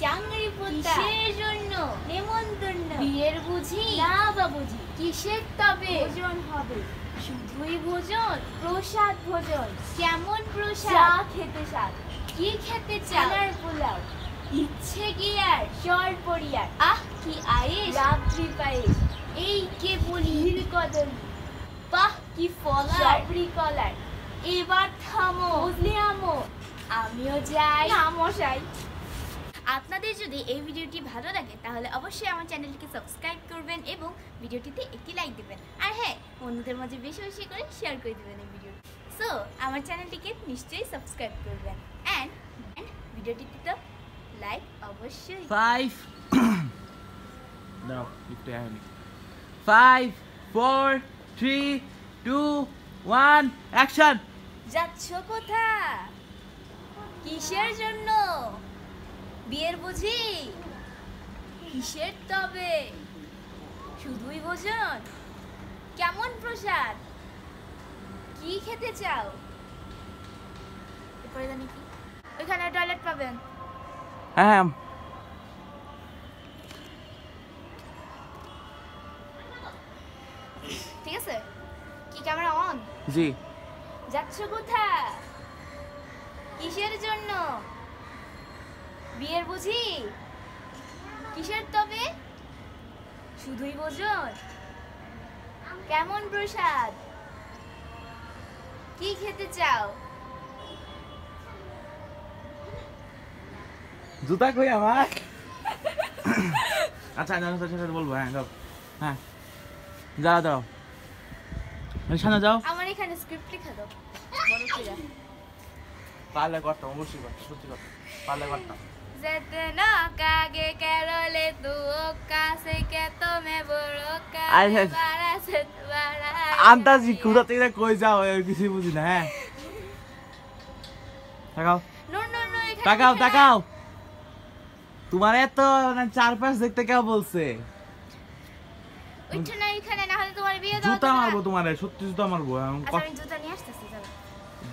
চাংরি পোতা কিসের জন্য? নেমন্তন্ন। বিয়ের বুঝি? না বাবুজি কিসের তবে? ভোজন হবে। শুধুই ভোজন? প্রসাদ ভোজন। কেমন প্রসাদ? খেতে স্বাদ কি খেতে চানার পোলাও। ইচ্ছে কি আর? জল পরিয়ার আহ কি আয়েস রাত্রি পায়েস এই কে বলি? কদলি। বাহ কি ফলার। কলার। এবার থামো। বুঝলি আমো? আমিও যাই। না মশাই। আপনাদের যদি এই ভিডিওটি ভালো লাগে তাহলে অবশ্যই আমার চ্যানেলটিকে সাবস্ক্রাইব করবেন এবং ভিডিওটিতে একটি লাইক দেবেন। আর হ্যাঁ বন্ধুদের মাঝে বেশি বেশি করে শেয়ার করে দেবেন এই ভিডিওটি সো আমার চ্যানেলটিকে নিশ্চয়ই সাবস্ক্রাইব করবেন। অ্যান্ড অ্যান্ড ভিডিওটিতে তো লাইক অবশ্যই। Five. no, if they have Five, four, three, two, one, যাচ্ছ কোথা? কিসের জন্য? বিয়ের বুঝি? কিসের তবে? শুধুই ভোজন? কেমন প্রসাদ? কি খেতে চাও? এরপরে জানি কি। ওইখানে টয়লেট পাবেন। Um, ঠিক আছে? কি ক্যামেরা অন জি। যাচ্ছ কোথা কিসের জন্য? বিয়ের বুঝি? কিসের তবে? শুধুই ভোজন। কেমন প্রসাদ? কি খেতে চাও? জুতা কই আমার? আচ্ছা আচ্ছা আচ্ছা, বলব হ্যাঁ যাও। হ্যাঁ যাও দাও সামনে যাও। আমার এখানে স্ক্রিপ্ট লেখা দাও। বড় করে পারলে করতাম অবশ্যই করতাম সত্যি করতাম পারলে করতাম। কাছে কাছে আন্দাজি কোথা থেকে কই যাও কিছুই বুঝি না হ্যাঁ? তাকাও। তাকাও তাকাও। তোমার এত মানে চারপাশ দেখতে কেউ বলছে? উঠছে এখানে না তোমার বিয়ে দাও জুতা মারবো তোমার সত্যি জুতা মারবো আচ্ছা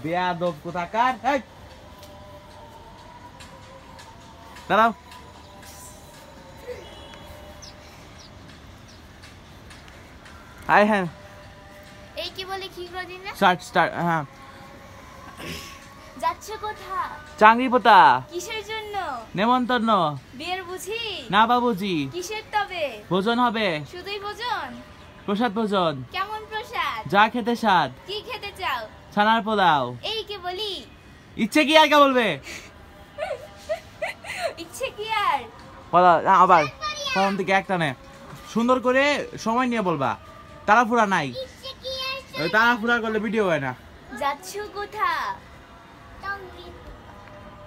বেয়াদব কোথাকার দাঁড়াও। হাই হ্যাঁ। এই কি বলে কি করে দিন না স্টার্ট স্টার্ট হ্যাঁ। যাচ্ছে কোথা চাংরি পোতা কিসের জন্য? নেমন্তন্ন। বিয়ের বুঝি? না বাবুজি কিসের তবে? ভোজন হবে। শুধুই ভোজন? প্রসাদ ভোজন। কেমন প্রসাদ? যা খেতে স্বাদ। কি খেতে চাও? ছানার পোলাও। এই কে বলি? ইচ্ছে কি আর কে বলবে? ইচ্ছে কি আর? বলো আবার। প্রথম থেকে একটা নে। সুন্দর করে সময় নিয়ে বলবা। তাড়াফুড়া নাই। ওই তাড়াফুড়া করলে ভিডিও হয় না। যাচ্ছ কোথা?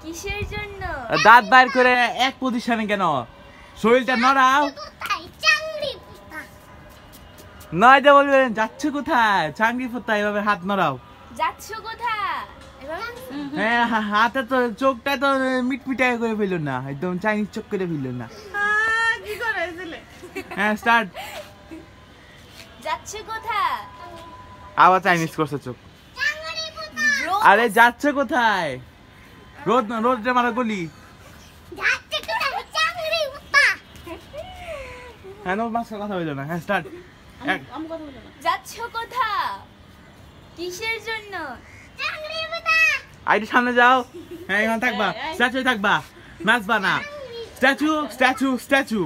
কিসের জন্য? দাঁত বাইর করে এক পজিশনে কেন? শরীরটা নড়াও। নয় যে বলবেন যাচ্ছ কোথায়? চাঙ্গি ফোতা এভাবে হাত নড়াও। যাচ্ছ কোথা এভাবে হ্যাঁ হা- হাতে তো চোখটা তো মিটমিটাই করে ফেলল না একদম চাইনিজ চোখ করে ফেলল না। কি করেছিলে হ্যাঁ স্টার্ট যাচ্ছ কোথা আবার চাইনিজ করছে চোখ। আরে যাচ্ছে কোথায়? রোদ না রোদটা মারা গলি। হ্যাঁ নো মাসের কথা হইল না। হ্যাঁ স্টার্ট যাচ্ছ কোথা কিসের জন্য? আইডি সামনে যাও। হ্যাঁ এখন থাকবা। স্ট্যাচু থাকবা। নাচবা না। Statue statue statue.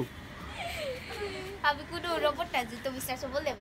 আমি কোনো রোবটটা যে তুমি স্ট্যাচু বলে